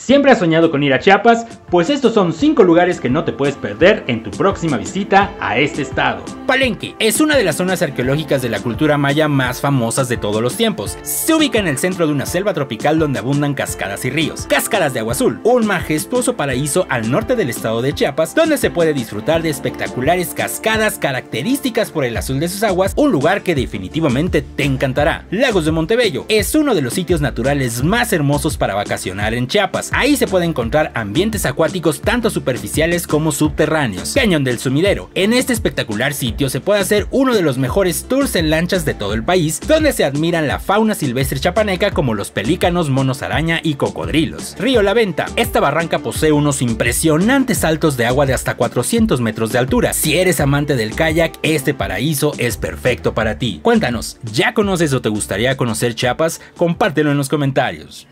¿Siempre has soñado con ir a Chiapas? Pues estos son 5 lugares que no te puedes perder en tu próxima visita a este estado. Palenque es una de las zonas arqueológicas de la cultura maya más famosas de todos los tiempos. Se ubica en el centro de una selva tropical donde abundan cascadas y ríos. Cascadas de Agua Azul, un majestuoso paraíso al norte del estado de Chiapas, donde se puede disfrutar de espectaculares cascadas características por el azul de sus aguas, un lugar que definitivamente te encantará. Lagos de Montebello es uno de los sitios naturales más hermosos para vacacionar en Chiapas Ahí se puede encontrar ambientes acuáticos tanto superficiales como subterráneos. Cañón del Sumidero. En este espectacular sitio se puede hacer uno de los mejores tours en lanchas de todo el país, donde se admiran la fauna silvestre chapaneca como los pelícanos, monos araña y cocodrilos. Río La Venta. Esta barranca posee unos impresionantes saltos de agua de hasta 400 metros de altura. Si eres amante del kayak, este paraíso es perfecto para ti. Cuéntanos, ¿ya conoces o te gustaría conocer Chiapas? Compártelo en los comentarios.